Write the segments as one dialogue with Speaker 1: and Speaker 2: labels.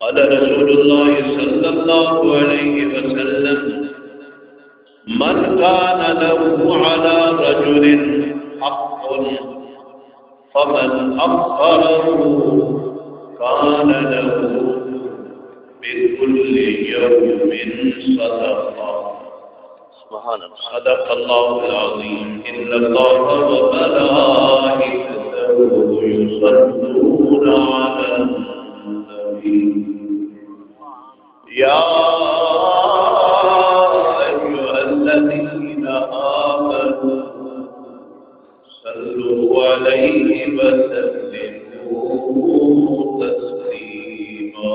Speaker 1: قال رسول الله صلى الله عليه وسلم من كان له على رجل حق فمن أخره كان له بكل يوم صدقة.
Speaker 2: سبحان اللہ
Speaker 1: صدق الله العظيم. إن الله وملائكته يصلون على النبي يا أيها الذين آمنوا صلوا عليه وسلموا تسليما.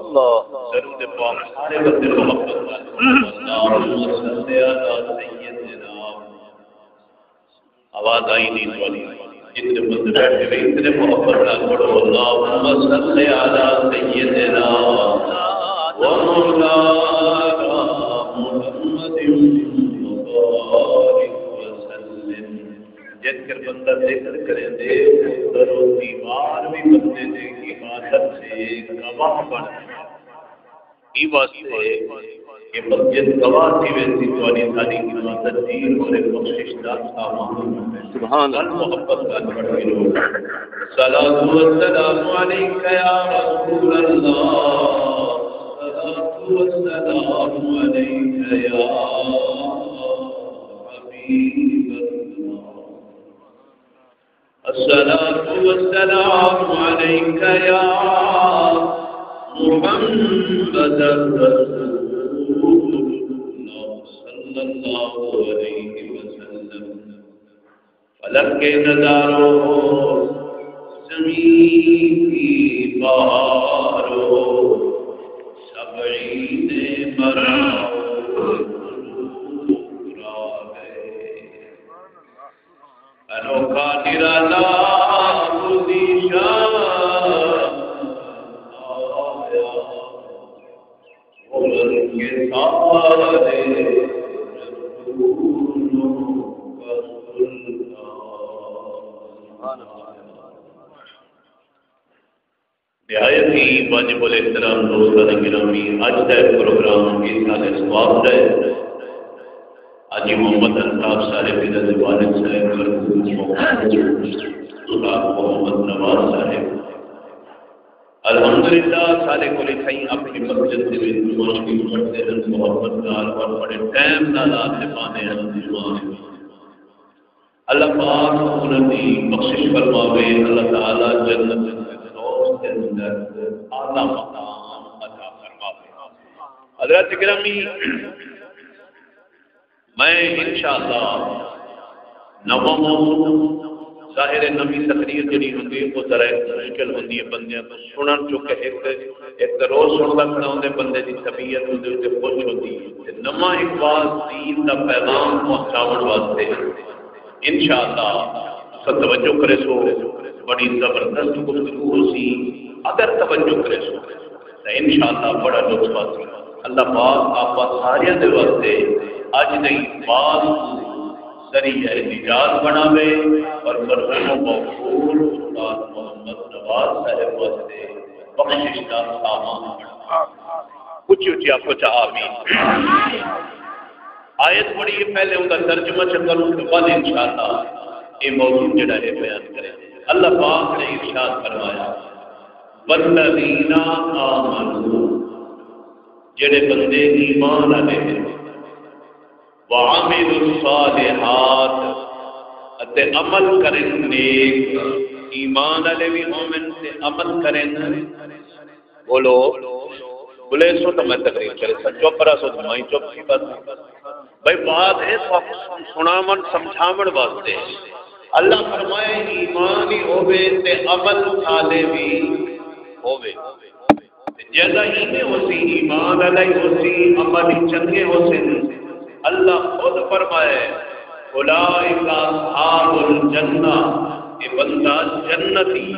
Speaker 2: اللہ
Speaker 1: درود پاک سارے بندے کو محبت کرنا اللهم صل على سيدنا. آواز آئی نہیں تو والی جتنے بندے بیٹھے ہوئے اتنے محبت نہ پڑھو اللهم صل على سيدنا ومولانا محمد وبارك وسلم جن کر بندہ ذکر کرے دے در و دیوار بھی بندے دے کی عبادت سے گواہ بن ای واسطے کہ مسجد گواہ کی ویسی علی تعالی کی عبادت دی اور ایک بخشش دا سامان ہے۔
Speaker 2: سبحان
Speaker 1: ال محبت کا بڑھ گئی صلاۃ و سلام علیک یا رسول اللہ۔ صلاۃ و سلام علیک یا حبیب اللہ۔ الصلاة والسلام عليك يا محمد رسول صلى الله عليه وسلم. فلک کے نظاروں زمین کی بہاروں سبعین مراؤ انوکھا نرالا مدیشا کے سارے نہایت ہی واجب الاحترام دوستان گرامی اج کا پروگرام اس سال سواب ہے۔ حاجی محمد الطاف صاحب حضرت والد صاحب مرحوم محمد نواز صاحب الحمدللہ سارے کو لکھائی اپنی مسجد کے وچ موشکی پڑھتے ہیں محبت نال اور بڑے ٹائم نال آتے پانے ہیں دیوان اللہ پاک انہوں کی بخشش فرماوے، اللہ تعالی جنت الفردوس کے اندر اعلی مقام عطا فرماوے۔ حضرت گرامی، میں انشاءاللہ نواں ظاہر نوی تقریر جڑی ہوندی ہے، وہ ذرا مشکل ہوندی ہے بندیاں تو سنن چونکہ ایک ایک روز سندا کھڑا ہوندے، بندے دی طبیعت ہوندی تے خوش ہوندی ہے۔ نواں اقبال دین دا پیغام پہنچاون واسطے انشاءاللہ سب توجہ کرے سو، بڑی زبردست گفتگو ہو سی۔ اگر توجہ کرے سو تو انشاءاللہ بڑا لطف آسی اللہ پاک آپ سارے دے واسطے اج نہیں بعد ذریعہ نجات بناوے اور مرحوم مغفور استاد محمد نواز صاحب واسطے بخشش کا سامان بناوے۔ اچھی اچھی آپ کو چاہ، آمین۔ آیت پڑھی ہے، پہلے ان کا ترجمہ چکر اس کے بعد انشاءاللہ یہ موضوع جڑا ہے، بیان کریں۔ اللہ پاک نے ارشاد فرمایا والذین آمنوا، جڑے بندے ایمان والے ہیں وعملوا الصالحات۔ اتے عمل کرن نیک۔ ایمان والے بھی مومن تے عمل کرن بولو، بولے، سو تو میں تقریر کرے سا چپ رہا، سو تو میں چپ سی بات بھائی، بات ہے تو سنامن، سمجھامن واسطے۔ اللہ فرمائے ایمان ہی ہوئے تے عمل صالح بھی ہوئے جیسا ہی میں ہوسی، ایمان علیہ ہوسی، عمل چنگے ہوسی اللہ خود فرمائے اولئک اصحاب الجنہ یہ بندہ جنتی۔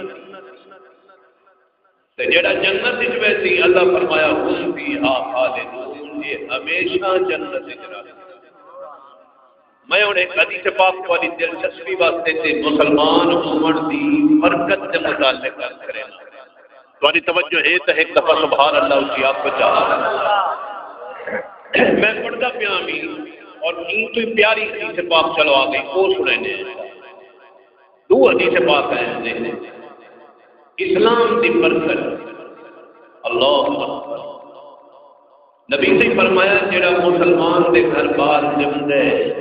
Speaker 1: تے جڑا جنت وچ ویسی اللہ فرمایا، ہم فیھا خالدون، یہ ہمیشہ جنت وچ رہے۔ میں ہن ایک حدیث پاک والی دلچسپی واسطے تے مسلمان عمر دی برکت دے متعلق گل کرے۔ تمہاری توجہ ہے تو ایک دفعہ سبحان اللہ اسی آپ کو چاہا میں پڑھتا پیا اور این تو پیاری حدیث پاک چلو آ گئی وہ سنے نے۔ دو حدیث پاک ہیں۔ اسلام دی برکت۔ اللہ نبی سے فرمایا جڑا مسلمان دے گھر بال جم دے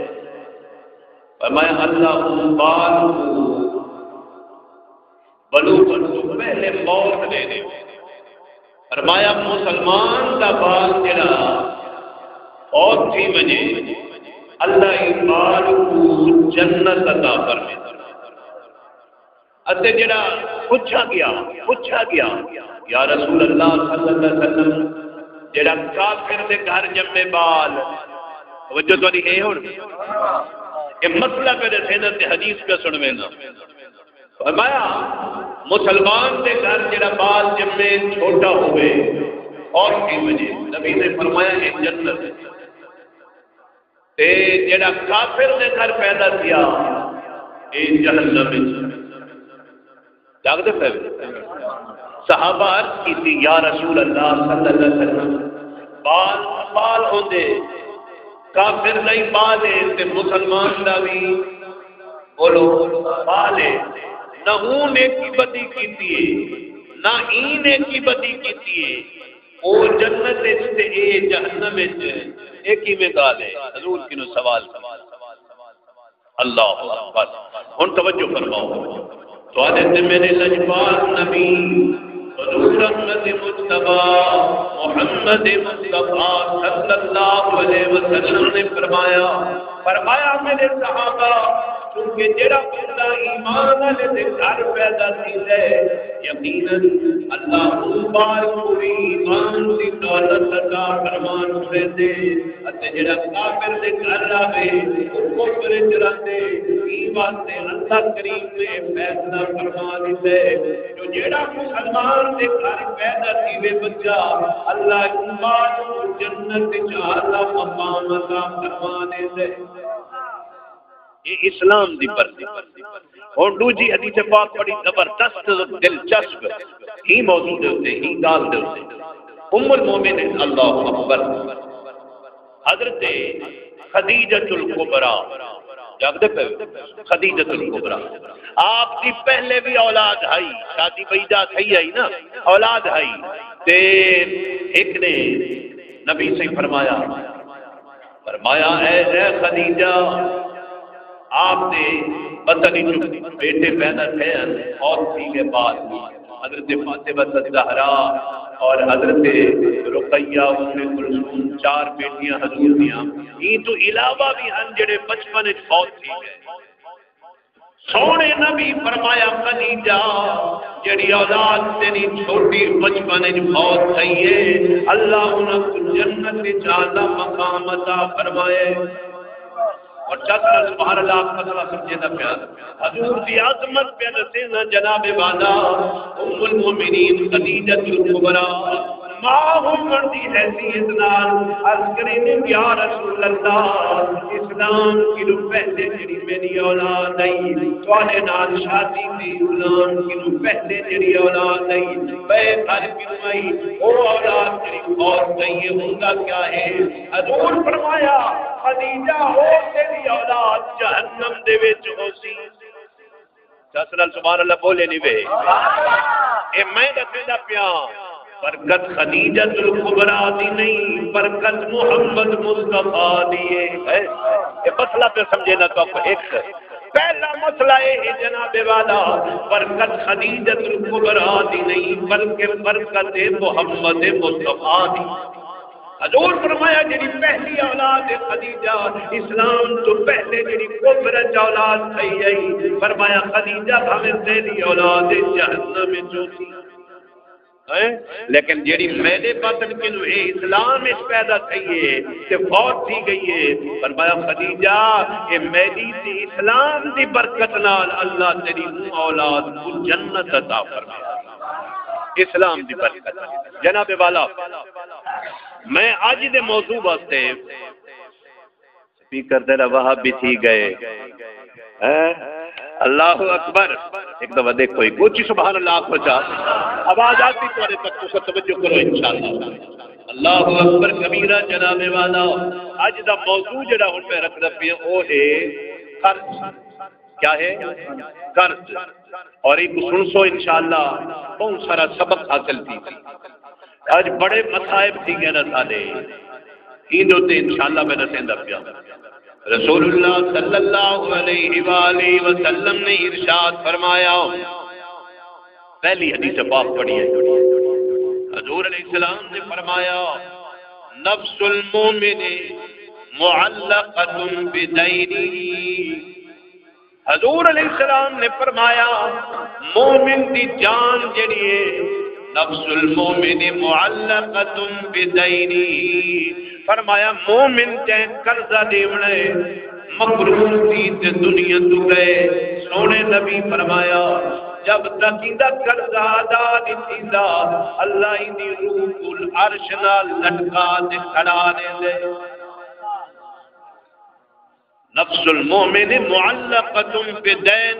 Speaker 1: فرمایا، اللہ اس بال بلو بلو پہلے موت دے دے۔ فرمایا، مسلمان دا بال جڑا اور جی تھی مجھے اللہ بال کو جنت عطا فرمائے اتے جڑا پوچھا گیا پوچھا گیا، یا رسول اللہ صلی اللہ علیہ وسلم، جڑا کافر دے گھر جمے بال، توجہ تاری ہے ہن یہ مسئلہ پہ دسے تے حدیث پہ سنوے نا۔ فرمایا، مسلمان دے گھر جڑا بال جمے چھوٹا ہوئے، اور جی کی وجہ نبی نے فرمایا یہ جنت۔ تے جڑا کافر دے گھر پیدا کیا، اے جہنم وچ۔ جاگتے پہ صحابہ عرض کی تھی یا رسول اللہ صلی اللہ علیہ وسلم، بال بال ہوندے، کافر نہیں بالے تے مسلمان دا بھی بولو، بالے۔ نہ ہوں نے کی بدی کیتی ہے، نہ ای نے کی بدی کیتی ہے۔ او جنت وچ تے اے جہنم وچ اے کیویں گل ہے؟ حضور کینو سوال اللہ اکبر۔ ہن توجہ فرماؤ۔ تو آدھے میرے لجبار نبی، حضور رحمت مجتبہ محمد مصطفیٰ صلی اللہ علیہ وسلم نے فرمایا فرمایا میرے صحابہ کیونکہ جڑا بندہ ایمان والے دے گھر پیدا تھی ہے، یقیناً اللہ اس بار کو ایمان دی دولت عطا فرمان دے دے اتے جڑا کافر دے گھر آوے، او کفر وچ رہندے، ای واسطے اللہ کریم نے فیصلہ فرما دتے جو جڑا مسلمان دے گھر پیدا تھی بچہ، اللہ ایمان جنت وچ اللہ مقام عطا فرما دے دے یہ اسلام دی پردی اور دوجی حدیث پاک بڑی زبردست دلچسپ۔ ہی موضوع دے ہوتے ہی گال دے۔ ہوتے ام المومن اللہ اکبر۔ حضرت خدیجت القبرا جاگدے پہ۔ خدیجت القبرا آپ کی پہلے بھی اولاد آئی شادی بیدہ تھی آئی نا۔ اولاد آئی تے ایک نے نبی سے فرمایا فرمایا اے اے خدیجہ آپ نے پتہ نہیں بیٹے پیدا تھے، اور تھی کے بعد حضرت فاطمہ زہرا اور حضرت رقیہ، ام کلثوم، چار بیٹیاں حضور دیاں یہ تو علاوہ بھی ہن جڑے بچپن وچ فوت تھی گئے۔ سونے نبی فرمایا خدیجہ جڑی اولاد تیری چھوٹی بچپن وچ فوت تھی ہے، اللہ انہاں کو جنت وچ اعلی مقام عطا فرمائے۔ اور چت سبحان اللہ آپ کا سمجھے نہ پیار حضور دی عظمت پہ دسینا جناب والا ام المؤمنین خدیجہ الکبرى ماں ہومن دی حیثیت نال۔ عرض کریں یا رسول اللہ اسلام کی رو پہلے جڑی میری اولاد آئی تواڈے نال شادی دی اولاد کی رو پہلے جڑی اولاد بے گھر او اولاد جڑی اور ہوندا کیا ہے۔ حضور فرمایا خدیجہ ہو تیری اولاد جہنم دے وچ ہوسی۔ سبحان اللہ بولے نہیں وے۔ اے میں دسدا پیا۔ برکت خدیجہ الکبرى دی نہیں، برکت محمد مصطفیٰ دی ہے۔ یہ مسئلہ پہ سمجھے نا تو ایک۔ پہلا مسئلہ ہے جناب والا، برکت خدیجہ الکبرى دی نہیں، بلکہ برکت محمد مصطفیٰ دی۔ حضور فرمایا جڑی پہلی اولاد خدیجہ، اسلام تو پہلے جڑی کفر اولاد تھی فرمایا خدیجہ ہمیں تیری اولاد جہنم میں چوسی لیکن جیڑی میرے باطن کے لیے اسلام اس پیدا کھئیے کہ فوت تھی گئی ہے۔ فرمایا خدیجہ کہ میری تھی اسلام دی برکت نال اللہ تیری اولاد کو جنت عطا فرمایا۔ اسلام دی برکت۔ جناب والا، میں آج دے موضوع واسطے سپیکر تیرا وہاں بھی تھی گئے۔ ہاں؟ اللہ اکبر. ایک دفعہ دیکھو، ایک کوچی سبحان اللہ آنکھ بچا آواز آتی تو ارے تک تو سب توجہ کرو انشاءاللہ۔ اللہ اکبر کبیرہ جناب والا اج دا موضوع جڑا ہن پہ رکھ رہے ہیں او ہے قرض۔ کیا ہے؟ قرض۔ اور ایک سن سو انشاءاللہ بہت سارا سبق حاصل تھی۔ آج بڑے مصائب تھی گئے نا سارے ان ہوتے انشاءاللہ میں نسیندا پیا۔ رسول اللہ صلی اللہ علیہ وآلہ وسلم نے ارشاد فرمایا۔ پہلی حدیث پاک پڑھی ہے۔ حضور علیہ السلام نے فرمایا، نفس المومن معلقت بدینی۔ حضور علیہ السلام نے فرمایا، مومن دی جان جڑی ہے، نفس المومن معلقت بدینی۔ فرمایا، مومن چین قرضہ دیونے مقرون تھی تے دنیا تو گئے سونے نبی فرمایا، جب تک اندا قرضہ ادا نہیں تھیندا، اللہ دی روح کل عرش نال لٹکا تے کھڑا دے دے۔ نفس المومن معلقت بدین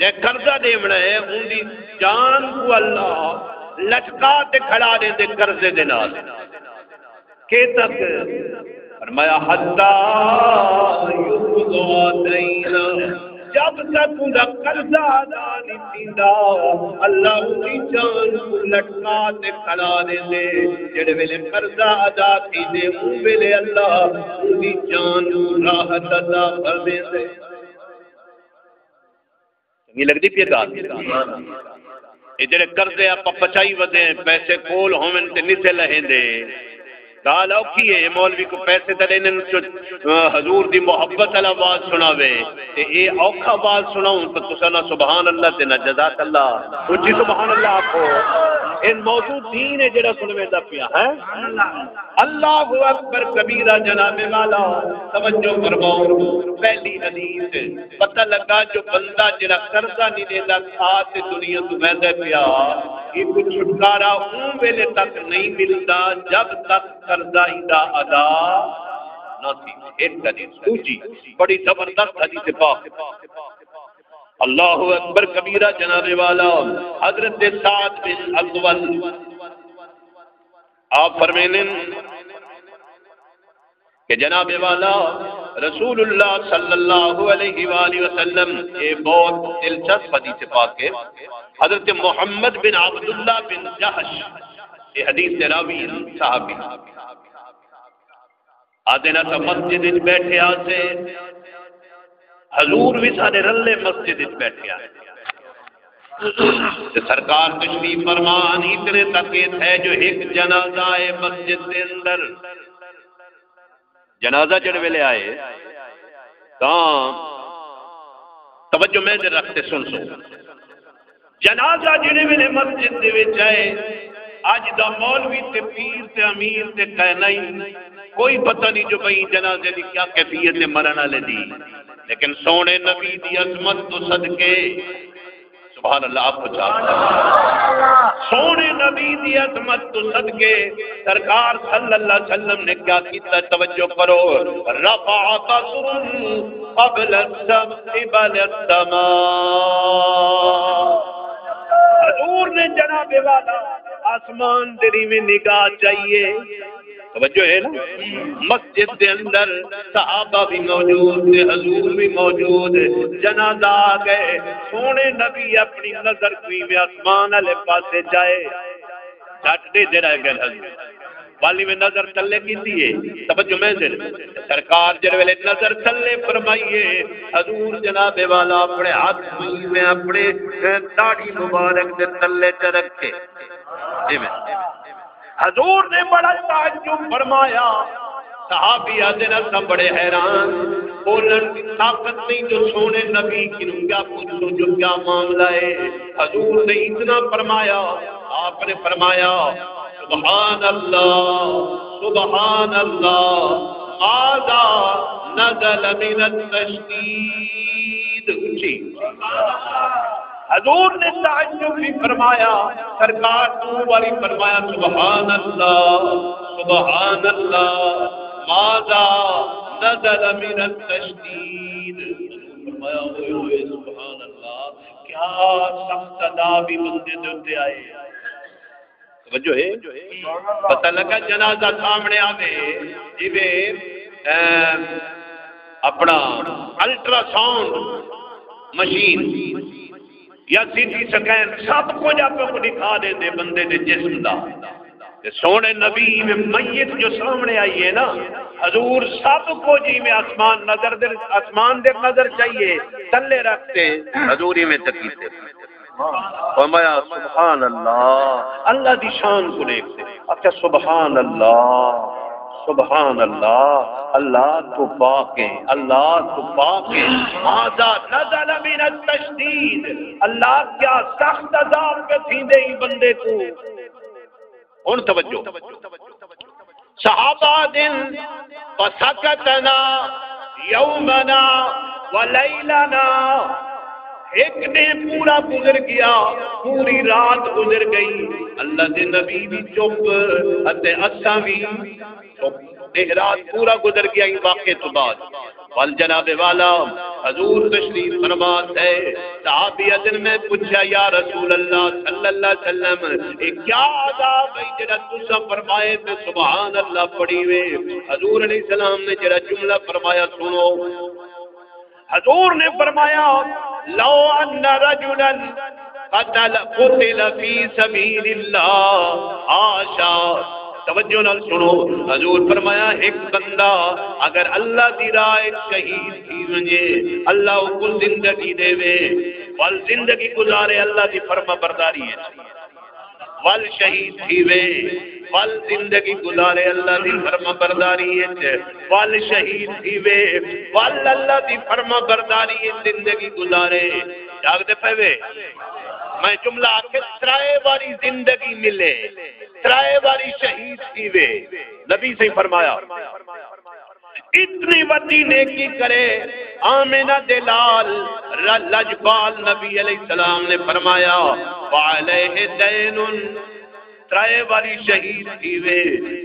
Speaker 1: جے قرضہ دیونا ہے ان دی جان کو اللہ لٹکا تے کھڑا دے دے قرضے دے نال۔ کہ تک فرمایا حتا یقضا دینا جب تک ان قرضہ ادا نہیں تھیندا اللہ دی جان کو لٹکا تے کھڑا دے دے، جڑے ویلے قرضہ ادا تھی دے ان ویلے اللہ ان دی جان کو راحت عطا کر دے دے۔ چنگی لگدی پی گل یہ جڑے قرضے آپ پچائی ودے پیسے کول ہوون تے نسے لہندے گال اوکھی ہے مولوی کو پیسے تے لینے چو حضور دی محبت والا آواز سناوے، تے اے اوکھا آواز سناؤں، تو تسا نہ سبحان اللہ تے نہ جزاک اللہ اونچی جی سبحان اللہ آکھو۔ ان موضوع دین ہے جڑا سنوے دا پیا ہے اللہ اکبر کبیرہ جناب والا، توجہ فرماؤ۔ پہلی حدیث، پتہ لگا جو بندہ جڑا قرضہ نہیں دیندا کھا تے دنیا تو ویندے پیا۔ یہ کچھ چھٹکارا اون ویلے تک نہیں ملتا جب تک قرضہ دا ادا نہ تھی۔ ایک حدیث، دوسری، بڑی زبردست حدیث پاک۔ اللہ اکبر کبیرہ جناب والا، حضرت سعد بن الاول۔ آپ فرمینے کہ جناب والا رسول اللہ صلی اللہ علیہ وآلہ وسلم یہ بہت دلچسپ حدیث پاک ہے حضرت محمد بن عبداللہ بن جہش یہ حدیث راوی صحابی آدھے نہ تو مسجد بیٹھے آتے حضور بھی سارے رلے مسجد بیٹھے آئے سرکار تشریف فرمان اتنے تک ہے جو ایک جنازہ ہے مسجد کے اندر جنازہ جڑ ویلے آئے کہاں توجہ میں دے رکھتے سن سو۔ جنازہ جڑے ویلے مسجد دے وچ آئے، اج دا مولوی تے پیر تے امیر تے کہنا ہی کوئی پتہ نہیں جو بھئی جنازے دی کیا کیفیت ہے، مرن والے دی۔ لیکن سونے نبی دی عظمت تو صدقے۔ سبحان اللہ، آپ کو چاہتا سونے نبی دی عظمت تو صدقے، سرکار صلی اللہ علیہ وسلم نے کیا کیتا؟ توجہ کرو۔ رفع قصر قبل قبل السماء حضور نے جناب والا آسمان دری میں نگاہ چاہیے۔ توجہ ہے نا؟ مسجد کے اندر صحابہ بھی موجود تھے حضور بھی موجود جنازہ آ گئے، سونے نبی اپنی نظر کوئی میں آسمان والے پاسے جائے۔ جٹ دے دے رہ گئے حضور۔ والی میں نظر تلے کی دیئے توجہ میں سے سرکار جر ویلے نظر تلے فرمائیے، حضور جناب والا اپنے ہاتھ میں اپنے داڑھی مبارک دے تلے چ رکھے۔ جی میں۔ حضور نے بڑا تعجب فرمایا۔ صحابی آدھے نہ سب بڑے حیران۔ بولن کی طاقت نہیں جو سونے نبی کی کیا پوچھو جو کیا معاملہ ہے؟ حضور نے اتنا فرمایا، آپ نے فرمایا سبحان اللہ سبحان اللہ آدھا نزل من التشدید۔ اچھی حضور نے تعجب بھی فرمایا، سرکار تو والی فرمایا سبحان اللہ سبحان اللہ ماذا نزل من التشدید؟ فرمایا ہوئے ہوئے سبحان اللہ کیا سخت ادا بندے دے آئے۔ توجہ ہے؟ پتہ لگا جنازہ سامنے آوے جویں اپنا الٹرا ساؤنڈ مشین یا سی ٹی سکین سب کچھ آپ کو دکھا دے دے بندے دے جسم دا۔ سونے نبی میں میت جو سامنے آئی ہے نا، حضور سب کو جی میں آسمان نظر دے، آسمان دے نظر چاہیے، تلے رکھتے۔ حضوری میں تکیتے فرمایا، سبحان اللہ۔ اللہ دی شان کو دیکھتے۔ اچھا سبحان اللہ؟ سبحان اللہ اللہ تو پاک ہے اللہ تو پاک ہے ماذا نزل من التشدید۔ اللہ کیا سخت عذاب کے تھی دے بندے کو۔ ان توجہ۔ صحابہ دن فسکتنا یومنا ولیلنا ایک نے پورا گزر گیا پوری رات گزر گئی۔ اللہ دے نبی بھی چپ اتے اساں بھی چپ۔ رات پورا گزر گیا یہ واقعے تو بعد۔ وال جناب والا، حضور تشریف فرمات ہے صحابی ادن میں پوچھا، یا رسول اللہ صلی اللہ علیہ وسلم، اے کیا عذاب ہے؟ جڑا تسا فرمائے تے سبحان اللہ پڑھی وے۔ حضور علیہ السلام نے جڑا جملہ فرمایا، سنو۔ حضور نے فرمایا لو ان رجلا قتل قتل فی سبیل اللہ آشا. توجہ نال سنو. حضور فرمایا، ایک بندہ اگر اللہ دی راہ شہید تھی ونجے اللہ او کو زندگی دے وے ول زندگی گزارے، اللہ دی فرما برداری ہے۔ ول شہید تھی وے ول زندگی گزارے اللہ دی فرما برداری ہے ول شہید تھی وے۔ ول اللہ دی فرما برداری ہے زندگی گزارے۔ جاگ دے پے وے۔ میں جملہ آکے ترائے باری زندگی ملے۔ ترائے باری شہید کی وے۔ نبی سے فرمایا۔ اتنی وڈی نیکی کرے۔ آمینہ دلال لجبال نبی علیہ السلام نے فرمایا، وعلیہ دین ترائے والی شہید کی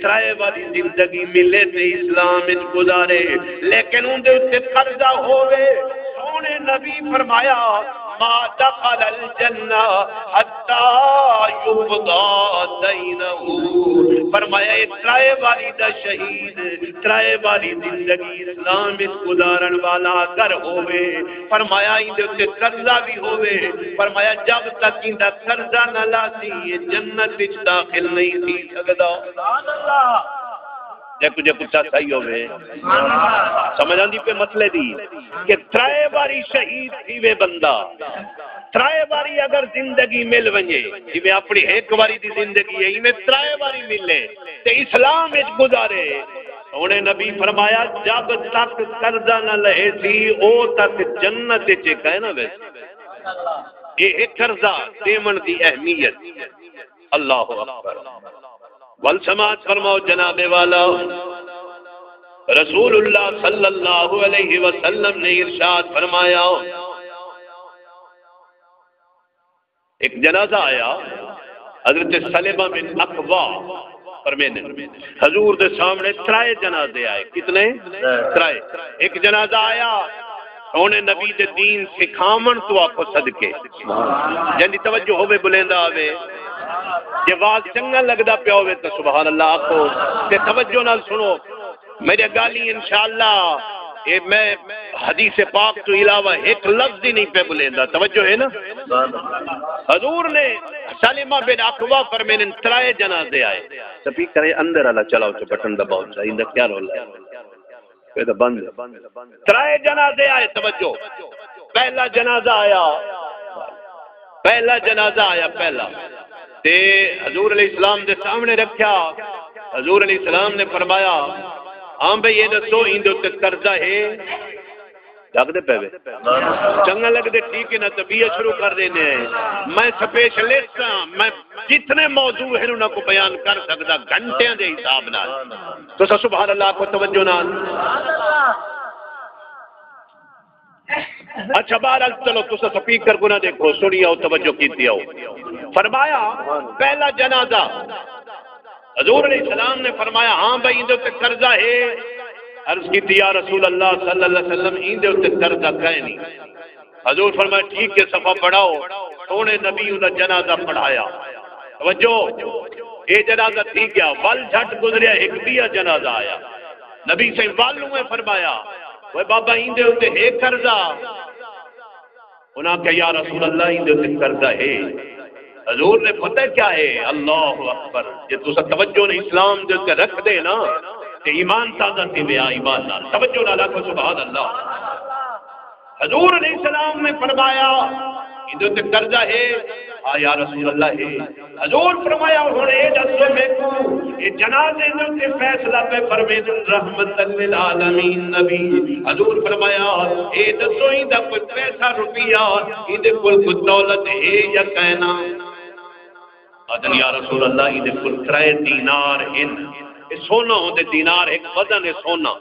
Speaker 1: ترائے والی زندگی ملے تے اسلام اس گزارے۔ لیکن ان دے اتنے قرضہ ہوئے سونے نبی فرمایا ما دخل الجنہ حتی یبضا دینہو فرمایا، اے ترائے والی دا شہید، ترائے والی زندگی اسلام اس گزارن والا کر ہوئے فرمایا اندے اتنے قرضہ بھی ہوئے فرمایا، جب تک اندہ قرضہ نہ لاتی یہ جنت وچ داخل نہیں تھی سکتا جے کچھ کچھ صحیح ہوئے سمجھ آندی پہ مسئلے دی کہ ترائے باری شہید تھی وے بندہ۔ ترائے باری اگر زندگی مل ونجے جی میں اپنی ایک باری دی زندگی ہے میں ترائے باری ملے، تے اسلام وچ گزارے۔ انہیں نبی فرمایا، جب تک قرضہ نہ لہے سی، او تک جنت وچ ہے نا ویسے یہ ایک قرضہ، دیمن دی اہمیت۔ اللہ اکبر۔ ول سماج فرماؤ جناب والا. رسول اللہ صلی اللہ علیہ وسلم نے ارشاد فرمایا. ایک جنازہ آیا. حضرت سلیمہ بن اقوا فرمینے حضور دے سامنے ترائے جنازے آئے. کتنے؟ ترائے. ایک جنازہ آیا. انہیں نبی دے دین سکھامن تو آکو صدقے. جنی توجہ ہوئے بلندہ آوے. یہ واز چنگا لگدا پیا ہوئے تو سبحان اللہ آکو تے توجہ نال سنو۔ میرے گالی انشاءاللہ اے میں حدیث پاک تو علاوہ ایک لفظ ہی نہیں پہ بلیندا۔ توجہ ہے نا؟ حضور نے سلیمہ بن اقوا پر میں نے ترائے جنازے آئے۔ سپیکر اندر والا چلاؤ تو بٹن دباؤ چاہیے کیا رول ہے۔ پہ تو بند۔ ترائے جنازے آئے توجہ۔ پہلا جنازہ آیا۔ پہلا جنازہ آیا پہلا۔ تے حضور علیہ السلام دے سامنے رکھیا، حضور علیہ السلام نے فرمایا ہاں بھئی یہ دسو ان دے قرضہ ہے۔ لگ دے پے چنگا لگ دے ٹھیک ہے نا، طبیعت شروع کر دینے ہیں۔ میں سپیشلسٹ ہاں میں جتنے موضوع ہیں انہوں کو بیان کر سکتا گھنٹے دے حساب نال۔ تو سبحان اللہ، کو توجہ نال۔ اچھا بہرحال چلو تو سپیکر کو نہ دیکھو سنی آؤ توجہ کیتی آؤ۔ فرمایا، پہلا جنازہ۔ حضور علیہ السلام نے فرمایا ہاں بھائی اندر تے قرضہ ہے۔ عرض کی یا رسول اللہ صلی اللہ علیہ وسلم این دے اتے قرضہ کہیں نہیں۔ حضور فرمایا، ٹھیک ہے، صفحہ پڑھاؤ۔ سونے نبی انہوں جنازہ پڑھایا۔ توجہ۔ اے جنازہ تھی کیا ول جھٹ گزریا، ایک دیا جنازہ آیا۔ نبی سے والوں میں فرمایا وہ بابا این دے اتے ہے قرضہ انہاں کہ یا رسول اللہ این دے اتے قرضہ ہے حضور نے پتہ کیا ہے اللہ اکبر یہ تو سب توجہ نے اسلام دے کے رکھ دے نا کہ ایمان تازہ تھی بیا ایمان نال توجہ نہ رکھو سبحان اللہ حضور علیہ السلام نے فرمایا ادھر تے قرضہ ہے ہاں یا رسول اللہ ہے حضور فرمایا انہوں نے یہ دسو میں کو یہ جنازے دے فیصلہ پہ پرویز رحمت للعالمین نبی۔ حضور فرمایا، اے دسو ہی دا کوئی پیسہ روپیہ ادھر کل کوئی دولت ہے یا کہنا؟ آدن یا رسول اللہ ادھر کل کرائے دینار ان سونا ہوتے دینار، ایک بدن ہے سونا۔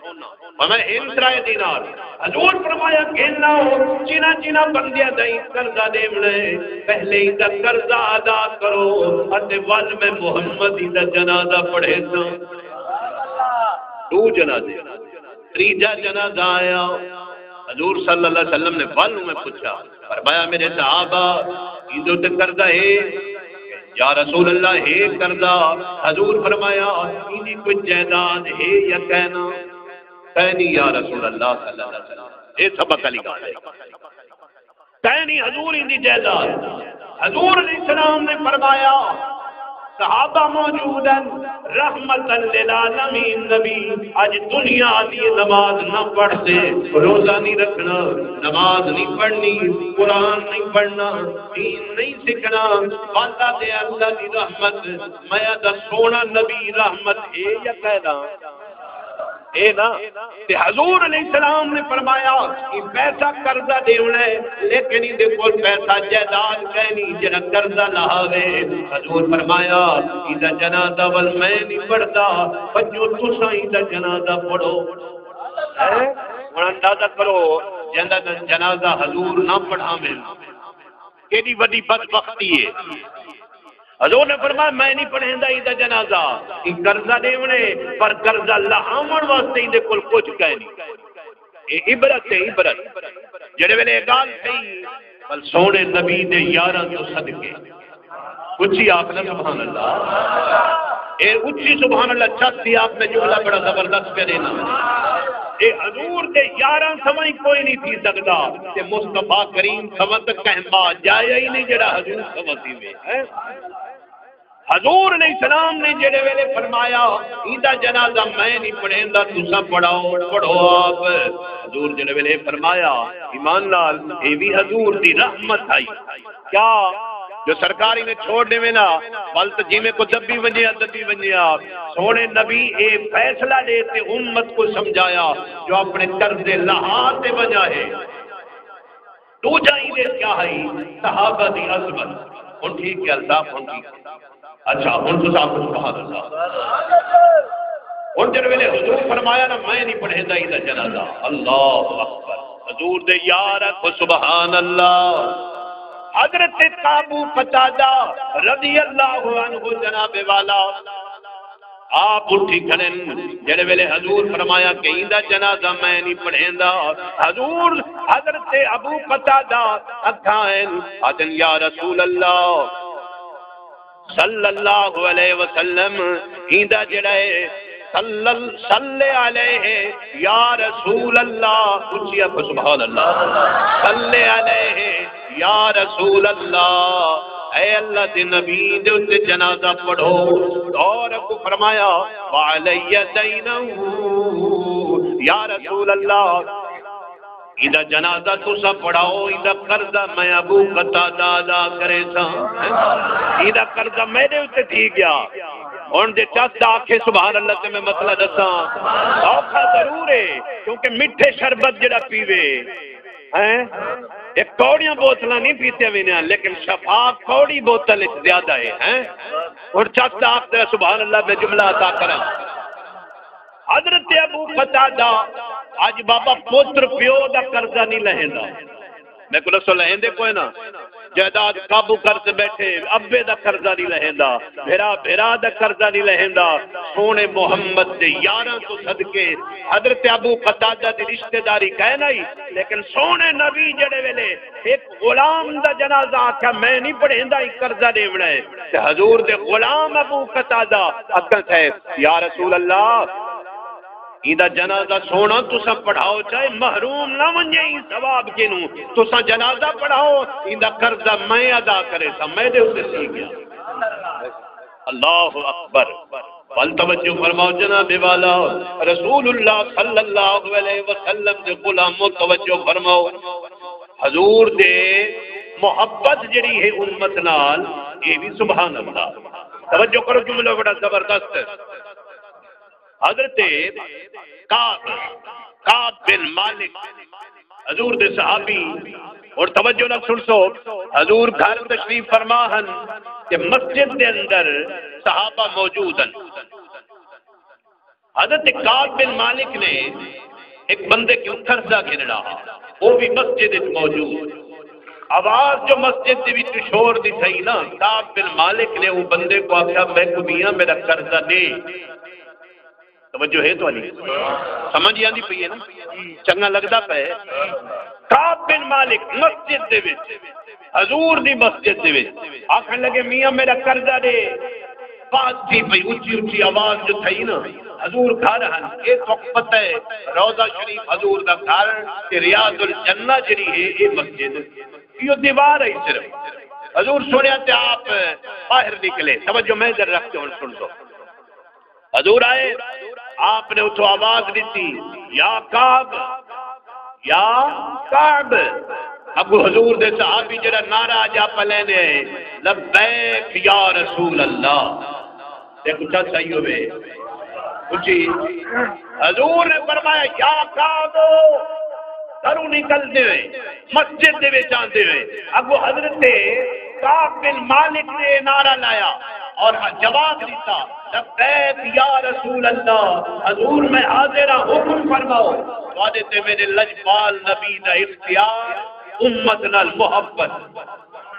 Speaker 1: ہمیں ان کرائے دینار۔ حضور فرمایا کہنا ہو چینا چینا بندیا دائی قرضہ دے ملے پہلے ہی دا قرضہ ادا کرو اتے ول میں محمد ہی دا جنازہ پڑھے تو دو جنازے۔ تریجا جنازہ آیا۔ حضور صلی اللہ علیہ وسلم نے ول میں پوچھا، فرمایا، میرے صحابہ ایدو تے قرضہ ہے؟ یا رسول اللہ، ہے قرضہ؟ حضور فرمایا اینی کوئی جائیداد ہے یا کہنا؟ کہنی یا رسول اللہ صلی اللہ علیہ وسلم۔ یہ سبق علی گال ہے۔ کہنی حضور ہی دی جائیداد۔ حضور علیہ السلام نے فرمایا، صحابہ موجود ہیں رحمت للعالمین نبی، آج دنیا دی نماز نہ پڑھتے روزہ نہیں رکھنا، نماز نہیں پڑھنی، قرآن نہیں پڑھنا، دین نہیں سکھنا والا دے اللہ دی رحمت میں دا سونا نبی رحمت ہے یا کہنا اے نا تے حضور علیہ السلام نے فرمایا کہ پیسہ قرضہ دیونا ہے لیکن ہی دیکھو پیسہ جائیداد کہنی جنا قرضہ لہاوے حضور فرمایا ایدہ جنازہ ول میں نہیں پڑھتا بچو تسا ایدہ جنازہ پڑھو. ہن اندازہ کرو جنازہ حضور نہ پڑھا میں کیڑی وڈی بدبختی ہے۔ حضور نے فرمایا، میں نہیں پڑھیندا ایدا جنازہ۔ کہ قرضہ دیونے پر قرضہ لہاون واسطے دے کول کچھ کہہ نہیں۔ اے عبرت ہے عبرت۔ جڑے ویلے گال تھی بل سونے نبی دے یاراں تو صدقے۔ اچھی آپ نے، سبحان اللہ۔ اے اچھی سبحان اللہ چھت تھی آپ نے جملہ بڑا زبردست کرے نا اے حضور دے یاراں سمجھ کوئی نہیں تھی سکتا۔ کہ مصطفیٰ کریم سمجھ کہما جایا ہی نہیں، جڑا حضور سمجھ میں حضور علیہ السلام نے جڑے ویلے فرمایا ایدا جنازہ میں نہیں پڑھیندا تسا پڑھاؤ، پڑھو آپ۔ حضور جڑے ویلے فرمایا، ایمان لال، اے بھی حضور دی رحمت آئی۔ کیا؟ جو سرکاری میں چھوڑنے میں نا بلت جی میں کو دبی ونجے دبی ونجے آپ سونے نبی اے فیصلہ دیتے امت کو سمجھایا، جو اپنے قرض لحاظ سے وجہ ہے۔ دو جائیں دے کیا ہے؟ صحابہ دی عظمت۔ ان ٹھیک ہے، الطاف ان ٹھیک ہے۔ اچھا ہوں تو صاحب کچھ کہا اللہ ہوں جب ویلے حضور فرمایا نا، میں نہیں پڑھے دا ادھر جنازہ۔ اللہ اکبر۔ حضور دے یار سبحان اللہ۔ حضرت قابو فتادہ رضی اللہ عنہ جناب والا۔ آپ اٹھی کھڑے جڑے ویلے حضور فرمایا کہ ایندا جنازہ میں نہیں پڑھیندا حضور، حضرت ابو قتادہ اکھائن حضرت یا رسول اللہ۔ صلی اللہ علیہ وسلم ایندا جڑا ہے، صلی علیہ، یا رسول اللہ اچھی آپ سبحان اللہ۔ صلی علیہ، یا رسول اللہ، اے اللہ دے نبی دے اتے جنازہ پڑھو۔ اور کو فرمایا وعلی دینہو یا رسول اللہ اذا جنازہ تو سا پڑھاؤ اذا قرضہ میں ابو قطع دادا کرے سا اذا قرضہ میں دے اتے تھی گیا۔ ہوں جی چس آخے سبحان اللہ سے میں مسئلہ دسا اوکھا ضرور ہے، کیونکہ میٹھے شربت جڑا پیوے۔ ہیں؟ ایک کوڑیاں بوتل نہیں پیتے بھی نہیں لیکن شفاف کوڑی بوتل زیادہ ہے۔ اور چس آخر سبحان اللہ میں جملہ عطا کرا۔ حضرت ابو قتادہ اج بابا پوتر پیو دا قرضہ نہیں لہندا۔ میں کو دسو لہندے کوئی نا جائیداد قابو کر کے بیٹھے، ابے دا قرضہ نہیں لہندا۔ بھرا بھرا دا قرضہ نہیں لہندا۔ سونے محمد دے یاراں تو صدقے۔ حضرت ابو قتادہ دی رشتہ داری کہہ نہیں لیکن سونے نبی جڑے ویلے، ایک غلام دا جنازہ آکھیا، میں نہیں پڑھیندا ہی قرضہ دیونا ہے۔ تے حضور دے غلام ابو قتادہ اکل تھے یا رسول اللہ ایدہ جنازہ سونا تسا پڑھاؤ، چاہے محروم نہ ونجے ہی ثواب کے نو تسا جنازہ پڑھاؤ ایدہ قرضہ میں ادا کرے سا، میں دے اسے سی گیا۔ اللہ اکبر۔ بل توجہ فرماؤ جناب والا۔ رسول اللہ صلی اللہ علیہ وسلم دے غلاموں توجہ فرماؤ۔ حضور دے محبت جڑی ہے امت نال، یہ بھی سبحان اللہ۔ توجہ کرو، جملہ بڑا زبردست ہے۔ حضرت کعب کعب بن مالک، حضور دے صحابی، اور توجہ نہ سن سو، حضور گھر تشریف فرما ہن کہ مسجد دے اندر صحابہ موجود ہیں حضرت کعب بن مالک نے ایک بندے کے اتھر سا گھنڑا، وہ بھی مسجد وچ موجود۔ آواز جو مسجد دے وچ شور دی تھی نا، کعب بن مالک نے وہ بندے کو آخیا میں کو میاں میرا قرضہ دے توجہ ہے تو علی سمجھ آندی پئی ہے نا؟ چنگا لگدا پے کعب بن مالک مسجد دے وچ، حضور دی مسجد دے وچ۔ آکھن لگے، میاں میرا قرضہ دے۔ بات تھی پئی، اونچی اونچی آواز جو تھی نا، حضور گھر ہن اس وقت پتہ ہے، روضہ شریف حضور دا گھر تے ریاض الجنہ جڑی ہے، یہ مسجد۔ یہ دیوار ہے صرف۔ حضور سنیا تے آپ باہر نکلے۔ توجہ میں ادھر رکھتے ہوں سن دو حضور آئے۔ آپ نے اتو آواز دیتی یا کعب یا کعب۔ ابو حضور دے صحابی جڑا نعرہ جا پلینے لبیک یا رسول اللہ۔ دیکھو چا چاہیے ہوئے۔ اچھی حضور نے فرمایا، یا کعب درو نکل دے مسجد دے وچ آندے ہوئے۔ ابو حضرت کعب بن مالک نے نعرہ لایا۔ اور جواب دیتا، لبیک یا رسول اللہ، حضور میں حاضر حکم فرماؤ۔ وعدے تے میرے لجپال نبی دا اختیار، امت نال محبت۔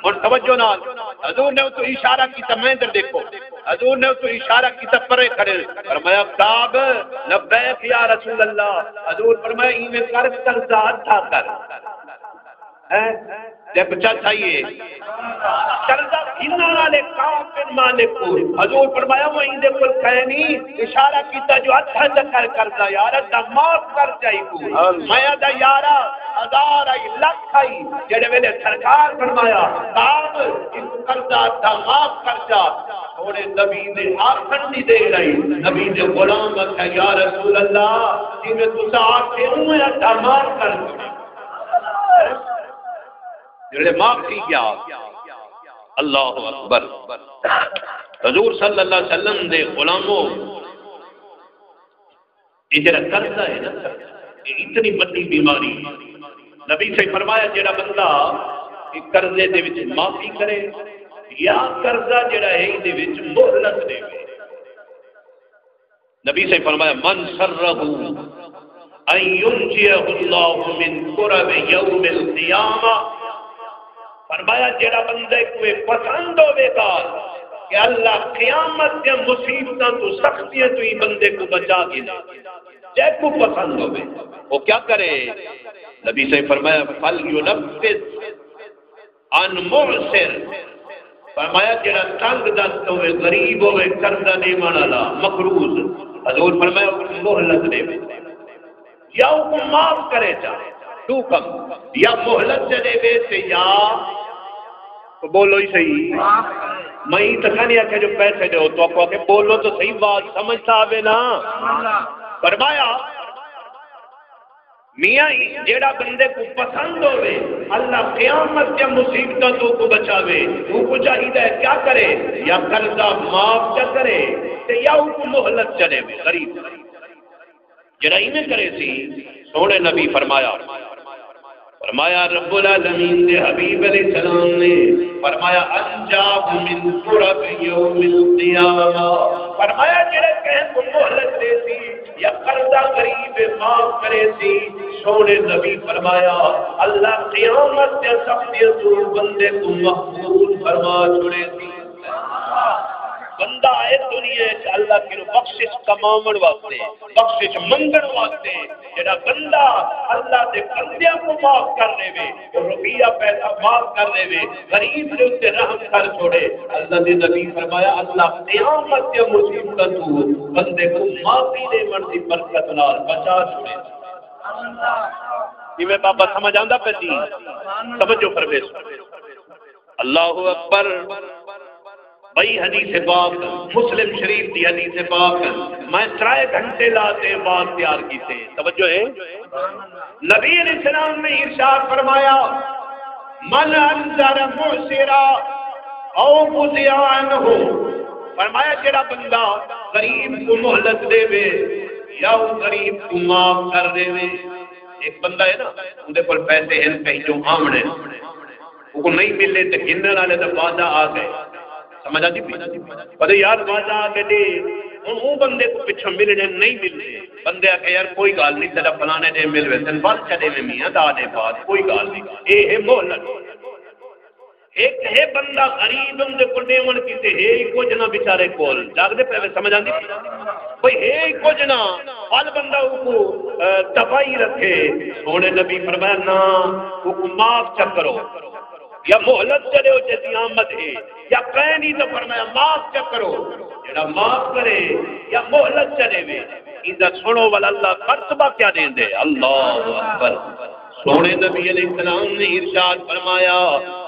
Speaker 1: اور توجہ نال، حضور نے تو اشارہ کیتا، میں ادھر دیکھو۔ حضور نے تو اشارہ کیتا، پرے کھڑے۔ فرمایا کعب لبیک یا رسول اللہ۔ حضور فرمایا، ایویں کر قرضہ ادا کر۔ ہاں؟ چل چاہیے قرضہ گھننا والے بن مالک کو۔ حضور فرمایا وہ اندے پر کہے نہیں اشارہ کیتا جو اچھا چکر کرتا یارا دا معاف کر جائی کو۔ میں دا یارا ہزار آئی لکھ آئی۔ جڑے ویلے سرکار فرمایا کام اس قرضہ دا معاف کر جا۔ تھوڑے نبی نے آخر نہیں دے رہی۔ نبی نے غلام کہا یا رسول اللہ جی میں تسا آکھے ہوں یا دا معاف کر جا جڑے معاف تھی کیا اللہ اکبر۔ حضور صلی اللہ علیہ وسلم دے غلاموں، یہ جڑا قرضہ ہے نا، یہ اتنی بڑی بیماری۔ نبی سے فرمایا، جڑا بندہ یہ قرضے دے وچ معافی کرے، یا قرضہ جڑا ہے دے وچ مہلت دے۔ نبی سے فرمایا، من سرہ ان ينجيه الله من قرب يوم القيامه فرمایا، جڑا بندے کوئی پسند ہوے گا کہ اللہ قیامت کے مصیبتاں تو سختیاں تو ہی بندے کو بچا کے جے کو پسند ہوے وہ کیا کرے؟ نبی سے فرمایا، فل ينفذ ان معسر۔ فرمایا، جڑا تنگ دست ہوے غریب ہوے قرضہ نہیں والا، مقروض۔ حضور فرمایا مہلت دے۔ یا کو معاف کرے جا، تو کم۔ یا مہلت چلے بے سے یا تو بولو ہی صحیح۔ میں ہی تکا نہیں آکھے جو پیسے دے تو آپ کو بولو تو صحیح بات سمجھتا آبے نا۔ فرمایا، میاں، جیڑا بندے کو پسند ہوئے اللہ قیامت کے مصیبتوں تو کو بچاوے۔ وہ کو چاہیے کیا کرے؟ یا قرضہ معاف کیا کرے، تے یا وہ کو مہلت چلے۔ غریب۔ جڑا ہی کرے سی، سونے نبی فرمایا۔ فرمایا رب العالمین دے حبیب علیہ السلام نے فرمایا، انجاب من قرب یوم القیامہ۔ فرمایا، جڑے کہیں کو مہلت دے سی یا قرضہ غریب معاف کرے سی، سونے نبی فرمایا، اللہ قیامت کے سب تو بندے کو مقبول فرما چھوڑے سی۔ بندہ آئے دنیا اللہ کی بخشش کماون واسطے، بخشش منگن واسطے۔ جڑا بندہ اللہ دے بندیاں کو معاف کر دے وے روپیہ پیسہ معاف کر دے وے، غریب دے اوتے رحم کر چھوڑے۔ اللہ دے نبی فرمایا، اللہ قیامت کے مصیبت تو بندے کو معافی دے من دی برکت نال بچا چھوڑے۔ جی میں بابا سمجھ آندا پہ جی سمجھو پرویز۔ اللہ اکبر۔ بھائی حدیث پاک، مسلم شریف دی حدیث پاک۔ میں ترائے گھنٹے لاتے بعد تیار کی کیتے۔ توجہ ہے؟ نبی علیہ السلام نے ارشاد فرمایا، من انذر معسرا او مذیان ہو فرمایا، جڑا بندہ غریب کو مہلت دے وے یا وہ غریب کو معاف کر دے وے ایک بندہ ہے نا، اندے پر پیسے ہیں کہیں آمنے۔ وہ کو نہیں ملے تو گنر والے تو وعدہ آ گئے۔ سمجھ آتی پتہ یار وعدہ آ گئے دے ہوں وہ بندے کو پچھو ملنے نہیں ملتے۔ بندے آ کے یار کوئی گال نہیں تیرا فلانے دے مل وے تین بات چلے میں میاں دا دے بعد کوئی گال نہیں۔ اے ہے مہلت ایک ہے بندہ غریب ہوں دے کول دیون کیتے۔ ہے ہی کچھ نہ بیچارے کول۔ جاگ دے پہلے سمجھ آندی؟ کوئی ہے ہی کچھ نہ ہر بندہ کو تباہی رکھے۔ سونے نبی فرمایا نا کو معاف چکرو یا مہلت چلے ہو جیسی آمد ہے، یا کہیں نہیں تو فرمایا، معاف چکرو جڑا معاف کرے یا مہلت چلے وے اندہ سنو والا اللہ مرتبہ کیا دیں دے۔ اللہ اکبر۔ سونے نبی علیہ السلام نے ارشاد فرمایا،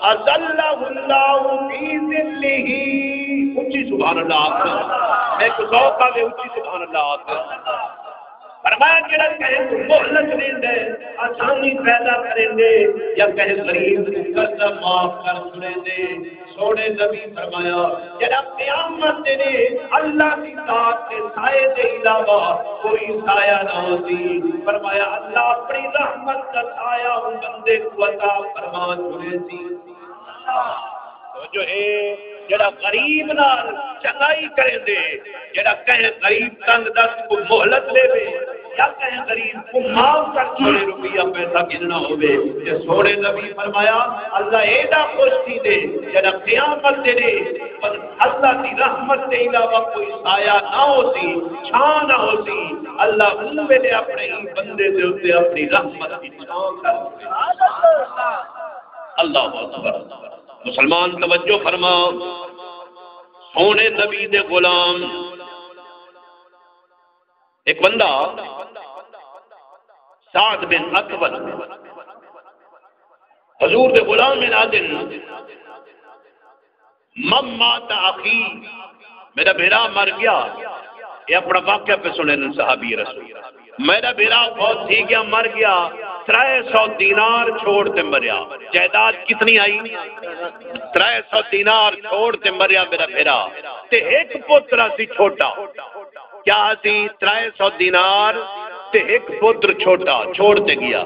Speaker 1: اذلہ اللہ فی ذلہ۔ اچھی سبحان اللہ آتا میں کو ذوق آ اچھی سبحان اللہ آتا فرمایا، جڑا کہے تو مہلت دیں دے۔ آسانی پیدا کریں دے یا کہے غریب کو قرضہ معاف کر چھڑے دے سونے نبی فرمایا جڑا قیامت دے اللہ کی ذات کے سائے دے علاوہ کوئی سایہ نہ ہوتی۔ فرمایا، اللہ اپنی رحمت کا سایہ ان بندے کو عطا فرما چھڑے سی تو جو ہے، جڑا غریب نال چنگائی کرے دے جڑا کہیں غریب تنگ دست کو مہلت لے وے کہیں غریب کو چھوڑے روپیہ پیسہ گننا ہوئے سوڑے نبی فرمایا، اللہ ایڈا خوش تھی دے قیامت دے دے، پر اللہ کی رحمت علاوہ کوئی سایہ نہ ہوتی نہ ہوتی، اللہ ان میں اپنے ہی بندے دے ہوتے اپنی رحمت کی کر اللہ اکبر۔ مسلمان توجہ فرما۔ سونے نبی دے غلام۔ ایک بندہ سعد بن اکبر۔ حضور دے غلام میں نادن۔ مم مات آخی میرا بھیرا مر گیا۔ یہ اپنا واقعہ پہ سنے صحابی رسول۔ میرا بھیرا بہت تھی گیا، مر گیا۔ ترائے سو دینار چھوڑتے مریا۔ جائیداد کتنی آئی؟ ترائے سو دینار چھوڑتے مریا میرا بھیرا۔ تے ایک پوترا سی چھوٹا۔ کیا سی؟ ترائے سو دینار تے ایک پوتر چھوٹا چھوڑ چھوڑتے گیا۔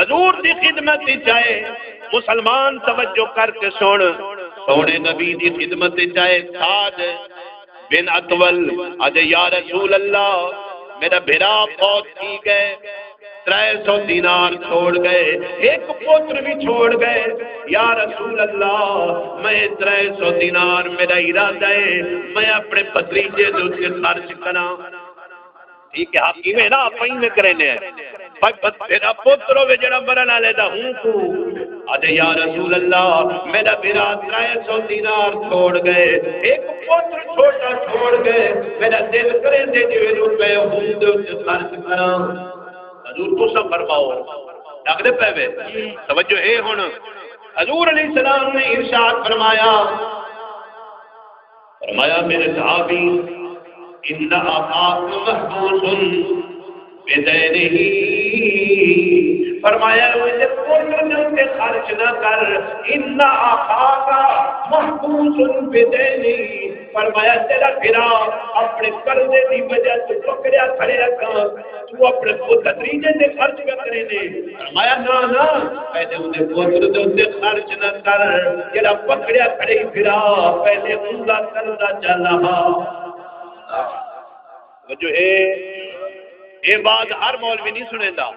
Speaker 1: حضور دی خدمت چاہے مسلمان توجہ کر کے سن۔ سونے نبی دی خدمت چاہے ساد بن اطول اج یا رسول اللہ، میرا بھرا بہت تھی گئے۔ ترائے سو دینار چھوڑ گئے، ایک پوتر بھی چھوڑ گئے۔ یا رسول اللہ، میں ترائے سو دینار میرا ارادہ ہے۔ میں اپنے پتریجے جو سے خرچ کرا ٹھیک ہے حقیم ہے نا، آپ میں کریں نے میرا پوتر ہوئے جڑا مرن والے دا ہوں کو۔ اج یا رسول اللہ، میرا میرا ترائے سو دینار چھوڑ گئے۔ ایک پوتر چھوٹا چھوڑ گئے۔ میرا دل کرے دے جو جی روپے ہوں دے خرچ کرا حضور کو سب فرماؤ۔ لگ دے پے توجہ، اے ہن۔ حضور علیہ السلام نے ارشاد فرمایا۔ فرمایا، میرے صحابی ان اخاک محبوس بدینہ فرمایا اسے نے خرچ نہ کر ان محبوس فرمایا، تیرا پھرا اپنے قرضے دی وجہ سے پکڑیا کھڑے رکھا تو اپنے خرچ کرے نے۔ فرمایا نا نا پہلے پوتر دے خرچ نہ کر۔ جڑا پکڑیا کھڑے پھرا، پہلے اوندا چل رہا جو اے اے بات ہر مولوی نہیں سنے دا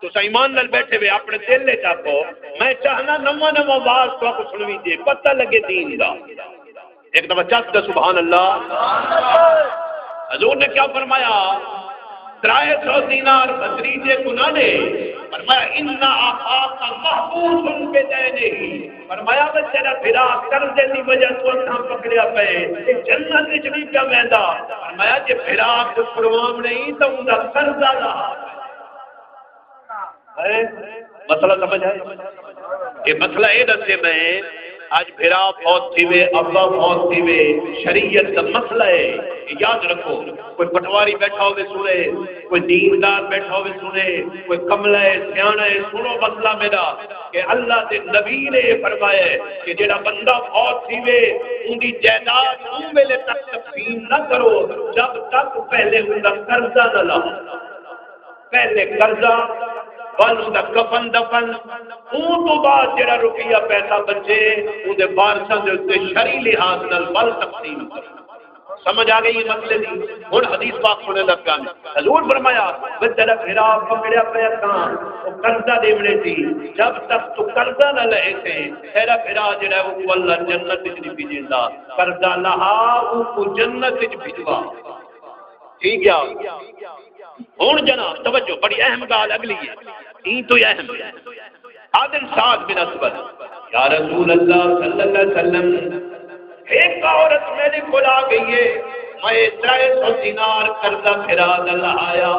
Speaker 1: تو ایمان نال بیٹھے ہوئے، اپنے دل لے چاکو میں چاہنا نواں نواں باز تو کو سنوی دے پتہ لگے دین دا۔ ایک دفعہ چک سبحان اللہ۔ حضور نے کیا فرمایا؟ ترائے سو دینار بھتریجے گناہ نے فرمایا ان آخا کا محبوب ان پہ دینے ہی فرمایا، میں تیرا پھرا کر دی وجہ تو اتنا پکڑیا پے۔ کہ جنت وچ نہیں پیا فرمایا، جے پھرا کو پروام نہیں تو ان دا۔ رہا مسئلہ سمجھ ہے یہ مسئلہ یہ دسے میں آج بھرا فوت تھی وے ابا فوت تھی وے شریعت کا مسئلہ ہے یاد رکھو، کوئی پٹواری بیٹھا ہوئے سنے، کوئی دیندار بیٹھا ہوئے سنے، کوئی کملا ہے، سیاح ہے، سنو مسئلہ میرا کہ اللہ کے نبی نے یہ فرمایا کہ جڑا بندہ فوت تھی وے ان کی جائیداد ان ویلے تک تقسیم نہ کرو، جب تک پہلے ان کا قرضہ نہ لاؤ۔ پہلے قرضہ بل اس کا کفن دفن اون تو بعد جڑا روپیہ پیسہ بچے وہ دے بارشاں دے اوتے شرعی لحاظ نال بل تقسیم کرو سمجھ آ گئی یہ مسئلے دی؟ ہن حدیث پاک سنے لگا حضور فرمایا، میں تیرا پھرا پکڑیا پیا کان وہ قرضہ دیونے تھی۔ جب تک تو قرضہ نہ لے تھے تیرا پھرا جڑا وہ اللہ جنت وچ نہیں بھیجندا قرضہ لہا، وہ کو جنت وچ بھیجوا۔ ٹھیک ہے۔ ہوں جناب، توجہ، بڑی اہم گال اگلی ہے۔ این تو اہم ہے۔ عادل سعد بن اسود یا رسول اللہ صلی اللہ علیہ وسلم، ایک عورت میرے کو آ گئی ہے۔ میں ترائے سو دینار قرضہ پھرا دل آیا۔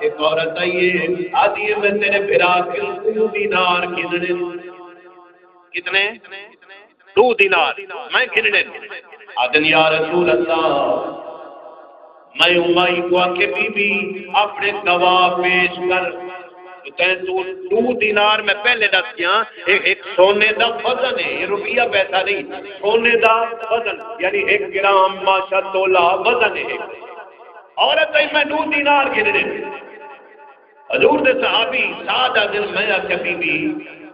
Speaker 1: ایک عورت آئیے آدھی میں تیرے پھرا کے دینار کتنے کتنے؟ دو دینار۔ میں کتنے آدن یا رسول اللہ، میں امائی کو آکے، بی بی، اپنے گواہ پیش کر۔ دینار میں پہلے دس کیا ایک سونے دا وزن ہے یہ روپیہ پیسہ نہیں سونے دا وزن یعنی ایک گرام ماشا تولا وزن ہے۔ عورت میں دو دینار گرنے حضور دے صحابی سادہ دن میں آکے بی بی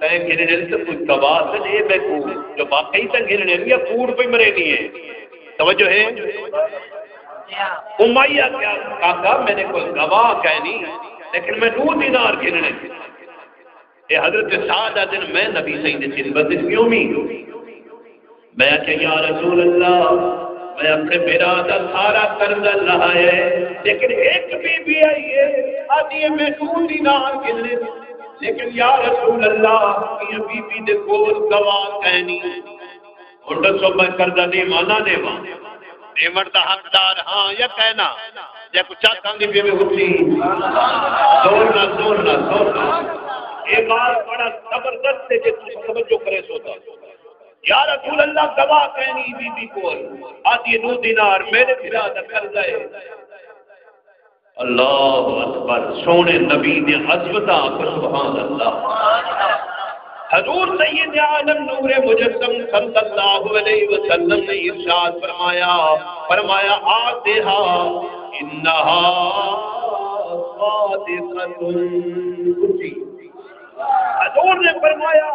Speaker 1: تین گرنے سے کوئی سے دے میں کو۔ جو باقی تن گرنے یا کوڑ پہ مرے نہیں ہے۔ توجہ ہے؟ امیہ کیا کہا میں نے کوئی گواہ کہنی لیکن میں دو دینار گرنے اے حضرت سادہ دن میں نبی سید خدمت کیوں بھی؟ میں کہ یا رسول اللہ، میں اپنے میرا دا سارا قرض اللہ ہے، لیکن ایک بی بی آئی ہے۔ آدھی میں دو دینار گرنے لیکن یا رسول اللہ، یہ بی بی دے کول گواہ کہنی اور دسو میں قرضہ نہیں مانا دے ماں پیمنٹ دا حقدار ہاں یا کہنا۔ یا کچھ چاہتا ہوں بھی ہوتی دورنا دورنا دورنا یہ بات بڑا زبردست ہے جس کو سمجھو کرے سوتا۔ یا رسول اللہ گواہ کہنی بی بی کو۔ آتی دو دینار، میرے پھرا دا کر جائے اللہ اکبر، سونے نبی نے عظمتہ سبحان اللہ۔ حضور سید عالم نور مجسم صلی اللہ علیہ وسلم نے ارشاد فرمایا فرمایا آتے ہا انہا صادقت حضور نے فرمایا،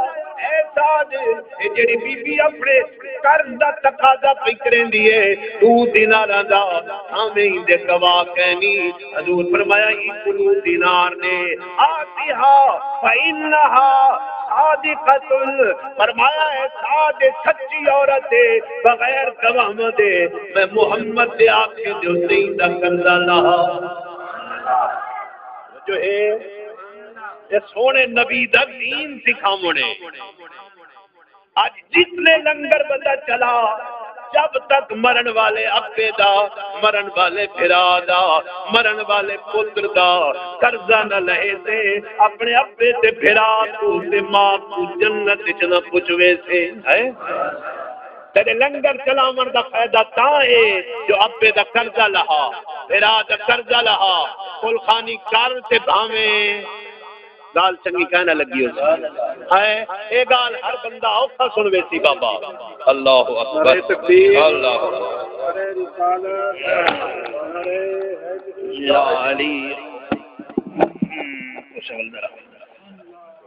Speaker 1: اے ساد، اے جڑی بی بی اپنے قرض دا تقاضا فکریں دیے تو دیناراں دا ہمیں دے گواہ کہنی۔ حضور فرمایا ای کلو دینار نے۔ آتی ہا فإنها صادقت فرمایا ہے، ساد، سچی عورت ہے بغیر گواہ دے۔ میں محمد دے آپ کے جو دا کردا لا جو ہے یہ سونے نبی دا دین سکھاونے۔ آج جتنے لنگر بندہ چلا جب تک مرن والے ابے دا، مرن والے بھرا دا، مرن والے پتر دا، قرضہ نہ لہے تے اپنے ابے تے بھرا تو تے ماں کو جنت وچ نہ پچوے سے۔ ہے تیرے لنگر چلاون دا فائدہ تا ہے جو ابے دا قرضہ لہا بھرا دا قرضہ لہا۔ کل خانی کر تے بھاویں۔ گال چنگی کہنا لگی ہو ہے۔ اے گال ہر بندہ اوکھا سن ویسی بابا۔ اللہ اکبر۔ اللہ یا علی۔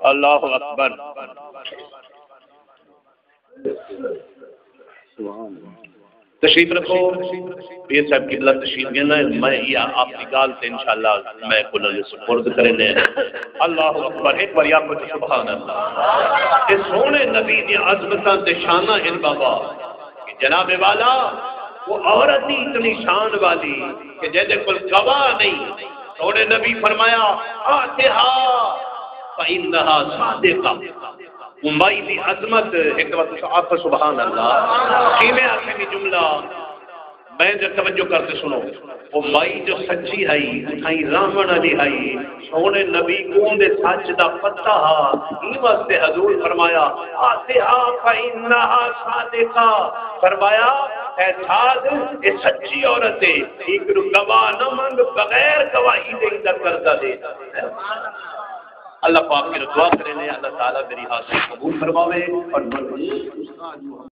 Speaker 1: اللہ اکبر۔ تشریف رکھو۔ پیر صاحب کی بلد تشریف گنا ہے میں یہ آپ کی گال سے انشاءاللہ میں کل سپرد کریں دے اللہ اکبر، ایک بار آپ کو سبحان اللہ کہ سونے نبی دی عظمتاں تے شانہ ان بابا، کہ جناب والا، وہ عورت ہی اتنی شان والی، کہ جیسے کوئی گواہ نہیں۔ سونے نبی فرمایا آتے ہا، فإنها صادقہ امائی دی عظمت ایک وقت آپ سبحان اللہ۔ کیویں آخر بھی جملہ۔ میں جو توجہ کرتے سنو۔ وہ مائی جو سچی ہائی اتھائی رامن علی ہائی سونے نبی کون دے سچ دا پتہ ہا۔ این واسطے حضور فرمایا آتے ہا فإنها صادقہ فرمایا، اے ساتھ اے سچی عورت ہے۔ ایک رو گواہ نہ منگ، بغیر گواہی دے اندر کردہ دے۔ اللہ پاک کی دعا کریں اللہ تعالیٰ میری حاصل قبول فرماوے اور